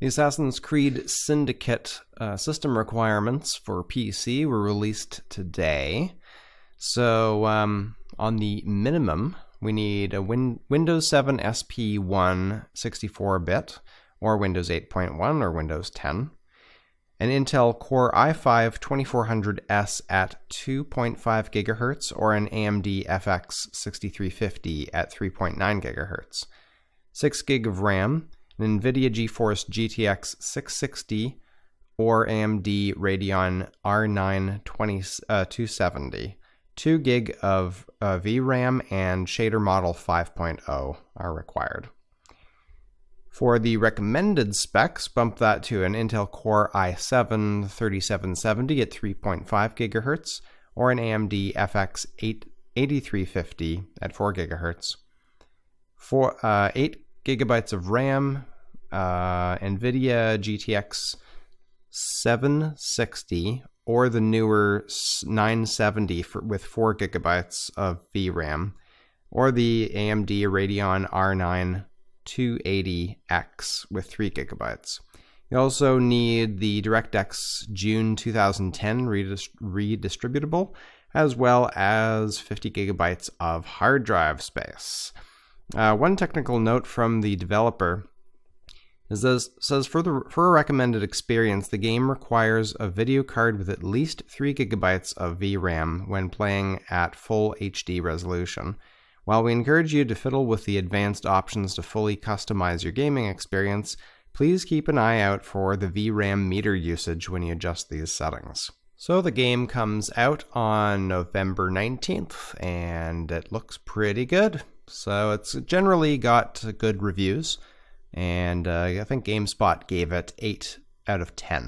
The Assassin's Creed Syndicate uh, system requirements for PC were released today. So, um, on the minimum, we need a Win- Windows 7 SP1 64 bit, or Windows 8.1 or Windows 10, an Intel Core i5 2400S at 2.5 GHz, or an AMD FX 6350 at 3.9 GHz, 6 GB of RAM, an NVIDIA GeForce GTX 660 or AMD Radeon R9 20, uh, 270. 2 gig of uh, VRAM and shader model 5.0 are required. For the recommended specs, bump that to an Intel Core i7 3770 at 3.5 GHz or an AMD FX 8, 8350 at 4 GHz. For uh, 8 gigabytes of RAM, uh, NVIDIA GTX 760 or the newer 970 for, with 4 gigabytes of VRAM, or the AMD Radeon R9 280X with 3 gigabytes. You also need the DirectX June 2010 redist- redistributable, as well as 50 gigabytes of hard drive space. Uh, one technical note from the developer is this says for the for a recommended experience, the game requires a video card with at least three gigabytes of VRAM when playing at full HD resolution. While we encourage you to fiddle with the advanced options to fully customize your gaming experience, please keep an eye out for the VRAM meter usage when you adjust these settings. So the game comes out on November 19th and it looks pretty good. So it's generally got good reviews and uh, I think GameSpot gave it 8 out of 10.